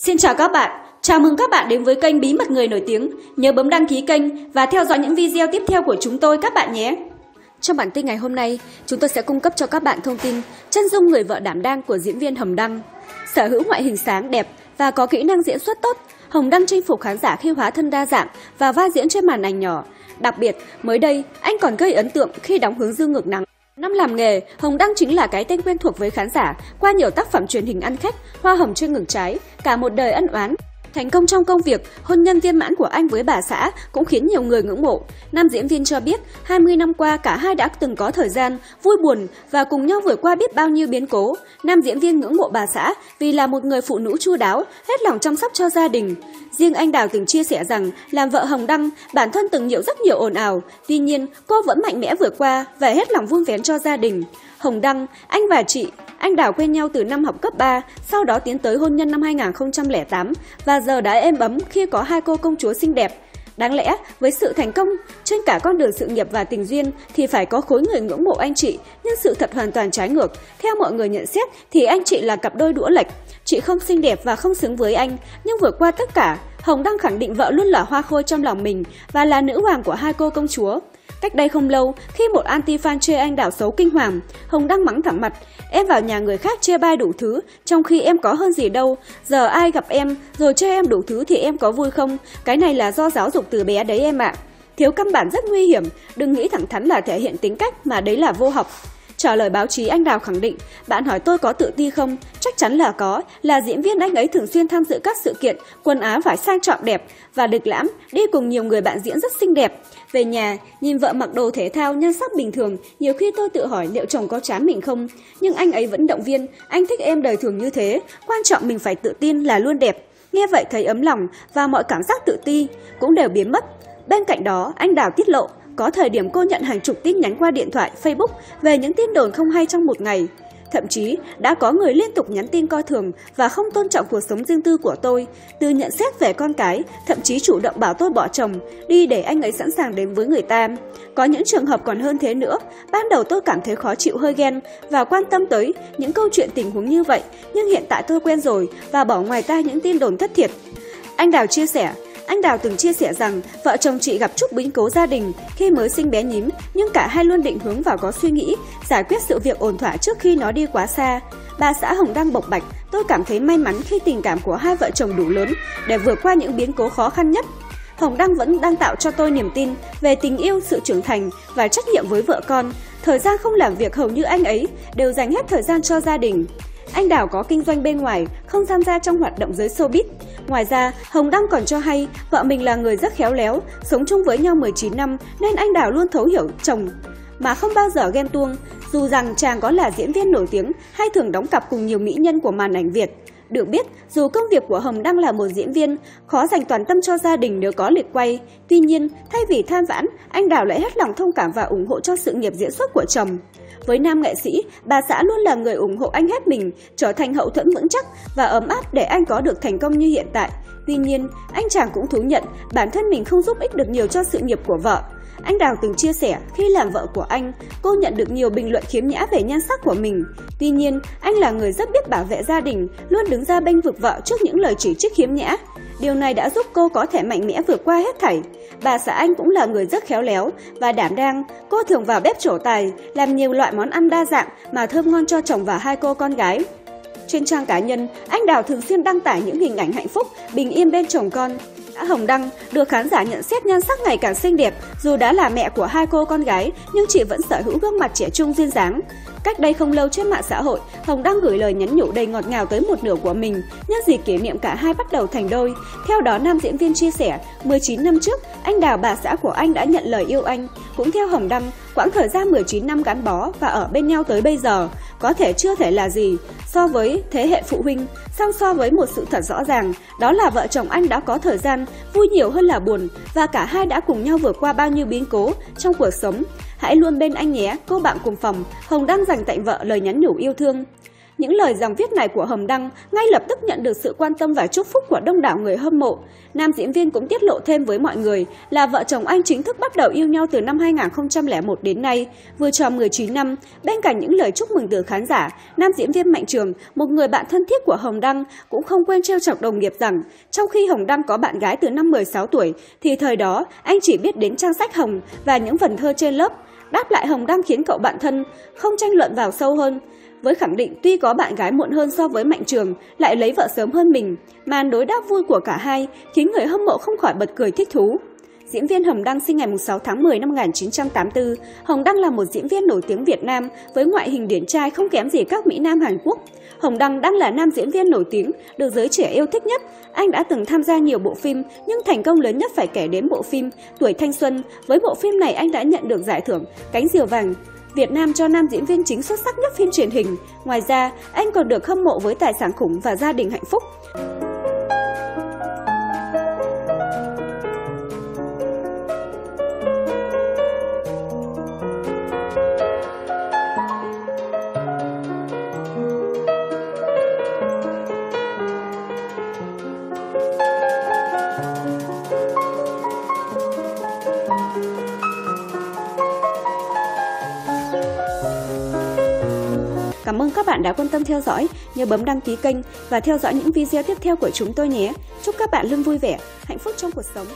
Xin chào các bạn, chào mừng các bạn đến với kênh Bí mật người nổi tiếng. Nhớ bấm đăng ký kênh và theo dõi những video tiếp theo của chúng tôi các bạn nhé. Trong bản tin ngày hôm nay, chúng tôi sẽ cung cấp cho các bạn thông tin chân dung người vợ đảm đang của diễn viên Hồng Đăng. Sở hữu ngoại hình sáng, đẹp và có kỹ năng diễn xuất tốt, Hồng Đăng chinh phục khán giả khi hóa thân đa dạng và vai diễn trên màn ảnh nhỏ. Đặc biệt, mới đây, anh còn gây ấn tượng khi đóng hướng dương ngược nắng. Năm làm nghề, Hồng Đăng chính là cái tên quen thuộc với khán giả qua nhiều tác phẩm truyền hình ăn khách, hoa hồng trên ngừng trái, cả một đời ân oán. Thành công trong công việc, hôn nhân viên mãn của anh với bà xã cũng khiến nhiều người ngưỡng mộ. Nam diễn viên cho biết, 20 năm qua cả hai đã từng có thời gian vui buồn và cùng nhau vượt qua biết bao nhiêu biến cố. Nam diễn viên ngưỡng mộ bà xã vì là một người phụ nữ chu đáo, hết lòng chăm sóc cho gia đình. Riêng anh Đào từng chia sẻ rằng, làm vợ Hồng Đăng, bản thân từng nhiều rất nhiều ồn ào. Tuy nhiên, cô vẫn mạnh mẽ vượt qua và hết lòng vun vén cho gia đình. Hồng Đăng, anh và chị anh Đào quen nhau từ năm học cấp 3, sau đó tiến tới hôn nhân năm 2008 và giờ đã êm ấm khi có hai cô công chúa xinh đẹp. Đáng lẽ, với sự thành công trên cả con đường sự nghiệp và tình duyên thì phải có khối người ngưỡng mộ anh chị, nhưng sự thật hoàn toàn trái ngược. Theo mọi người nhận xét thì anh chị là cặp đôi đũa lệch. Chị không xinh đẹp và không xứng với anh, nhưng vượt qua tất cả, Hồng đang khẳng định vợ luôn là hoa khôi trong lòng mình và là nữ hoàng của hai cô công chúa. Cách đây không lâu, khi một anti-fan chê anh đảo xấu kinh hoàng, Hồng đăng mắng thẳng mặt, em vào nhà người khác chê bai đủ thứ, trong khi em có hơn gì đâu, giờ ai gặp em, rồi chê em đủ thứ thì em có vui không, cái này là do giáo dục từ bé đấy em ạ. Thiếu căn bản rất nguy hiểm, đừng nghĩ thẳng thắn là thể hiện tính cách mà đấy là vô học. Trả lời báo chí anh Đào khẳng định, bạn hỏi tôi có tự ti không? Chắc chắn là có, là diễn viên anh ấy thường xuyên tham dự các sự kiện, quần áo phải sang trọng đẹp và lịch lãm, đi cùng nhiều người bạn diễn rất xinh đẹp. Về nhà, nhìn vợ mặc đồ thể thao nhan sắc bình thường, nhiều khi tôi tự hỏi liệu chồng có chán mình không? Nhưng anh ấy vẫn động viên, anh thích em đời thường như thế, quan trọng mình phải tự tin là luôn đẹp. Nghe vậy thấy ấm lòng và mọi cảm giác tự ti cũng đều biến mất. Bên cạnh đó, anh Đào tiết lộ, có thời điểm cô nhận hàng chục tin nhắn qua điện thoại, Facebook về những tin đồn không hay trong một ngày. Thậm chí, đã có người liên tục nhắn tin coi thường và không tôn trọng cuộc sống riêng tư của tôi, từ nhận xét về con cái, thậm chí chủ động bảo tôi bỏ chồng, đi để anh ấy sẵn sàng đến với người ta. Có những trường hợp còn hơn thế nữa, ban đầu tôi cảm thấy khó chịu hơi ghen và quan tâm tới những câu chuyện tình huống như vậy, nhưng hiện tại tôi quen rồi và bỏ ngoài tai những tin đồn thất thiệt. Anh Đào chia sẻ, anh Đào từng chia sẻ rằng vợ chồng chị gặp chút biến cố gia đình khi mới sinh bé nhím, nhưng cả hai luôn định hướng vào có suy nghĩ giải quyết sự việc ổn thỏa trước khi nó đi quá xa. Bà xã Hồng đang bộc bạch, tôi cảm thấy may mắn khi tình cảm của hai vợ chồng đủ lớn để vượt qua những biến cố khó khăn nhất. Hồng Đăng vẫn đang tạo cho tôi niềm tin về tình yêu, sự trưởng thành và trách nhiệm với vợ con. Thời gian không làm việc hầu như anh ấy đều dành hết thời gian cho gia đình. Anh Đào có kinh doanh bên ngoài, không tham gia trong hoạt động giới showbiz. Ngoài ra, Hồng Đăng còn cho hay vợ mình là người rất khéo léo, sống chung với nhau 19 năm nên anh Đào luôn thấu hiểu chồng mà không bao giờ ghen tuông, dù rằng chàng có là diễn viên nổi tiếng hay thường đóng cặp cùng nhiều mỹ nhân của màn ảnh Việt. Được biết, dù công việc của Hồng đang là một diễn viên, khó dành toàn tâm cho gia đình nếu có lịch quay. Tuy nhiên, thay vì than vãn, anh Đào lại hết lòng thông cảm và ủng hộ cho sự nghiệp diễn xuất của chồng. Với nam nghệ sĩ, bà xã luôn là người ủng hộ anh hết mình, trở thành hậu thuẫn vững chắc và ấm áp để anh có được thành công như hiện tại. Tuy nhiên, anh chàng cũng thú nhận bản thân mình không giúp ích được nhiều cho sự nghiệp của vợ. Anh Đào từng chia sẻ khi làm vợ của anh, cô nhận được nhiều bình luận khiếm nhã về nhan sắc của mình. Tuy nhiên, anh là người rất biết bảo vệ gia đình, luôn đứng ra bênh vực vợ trước những lời chỉ trích khiếm nhã. Điều này đã giúp cô có thể mạnh mẽ vượt qua hết thảy. Bà xã anh cũng là người rất khéo léo và đảm đang. Cô thường vào bếp trổ tài, làm nhiều loại món ăn đa dạng mà thơm ngon cho chồng và hai cô con gái. Trên trang cá nhân, anh Đào thường xuyên đăng tải những hình ảnh hạnh phúc, bình yên bên chồng con. Hồng Đăng được khán giả nhận xét nhan sắc ngày càng xinh đẹp, dù đã là mẹ của hai cô con gái nhưng chị vẫn sở hữu gương mặt trẻ trung duyên dáng. Cách đây không lâu trên mạng xã hội, Hồng Đăng gửi lời nhắn nhủ đầy ngọt ngào tới một nửa của mình nhân dịp kỷ niệm cả hai bắt đầu thành đôi. Theo đó, nam diễn viên chia sẻ, 19 năm trước, anh Đào bà xã của anh đã nhận lời yêu anh. Cũng theo Hồng Đăng, quãng thời gian 19 năm gắn bó và ở bên nhau tới bây giờ, có thể chưa thể là gì so với thế hệ phụ huynh, song so với một sự thật rõ ràng, đó là vợ chồng anh đã có thời gian vui nhiều hơn là buồn và cả hai đã cùng nhau vượt qua bao nhiêu biến cố trong cuộc sống. Hãy luôn bên anh nhé, cô bạn cùng phòng, Hồng đang dành tặng vợ lời nhắn nhủ yêu thương những lời dòng viết này của Hồng Đăng ngay lập tức nhận được sự quan tâm và chúc phúc của đông đảo người hâm mộ. Nam diễn viên cũng tiết lộ thêm với mọi người là vợ chồng anh chính thức bắt đầu yêu nhau từ năm 2001 đến nay, vừa tròn 19 năm. Bên cạnh những lời chúc mừng từ khán giả, nam diễn viên Mạnh Trường, một người bạn thân thiết của Hồng Đăng, cũng không quên trêu chọc đồng nghiệp rằng trong khi Hồng Đăng có bạn gái từ năm 16 tuổi, thì thời đó anh chỉ biết đến trang sách Hồng và những vần thơ trên lớp. Đáp lại Hồng Đăng khiến cậu bạn thân không tranh luận vào sâu hơn với khẳng định tuy có bạn gái muộn hơn so với Mạnh Trường, lại lấy vợ sớm hơn mình, màn đối đáp vui của cả hai khiến người hâm mộ không khỏi bật cười thích thú. Diễn viên Hồng Đăng sinh ngày 6 tháng 10 năm 1984. Hồng Đăng là một diễn viên nổi tiếng Việt Nam với ngoại hình điển trai không kém gì các Mỹ Nam Hàn Quốc. Hồng Đăng đang là nam diễn viên nổi tiếng, được giới trẻ yêu thích nhất. Anh đã từng tham gia nhiều bộ phim, nhưng thành công lớn nhất phải kể đến bộ phim Tuổi Thanh Xuân. Với bộ phim này anh đã nhận được giải thưởng Cánh Diều Vàng Việt Nam cho nam diễn viên chính xuất sắc nhất phim truyền hình. Ngoài ra, anh còn được hâm mộ với tài sản khủng và gia đình hạnh phúc. Cảm ơn các bạn đã quan tâm theo dõi. Nhớ bấm đăng ký kênh và theo dõi những video tiếp theo của chúng tôi nhé. Chúc các bạn luôn vui vẻ, hạnh phúc trong cuộc sống.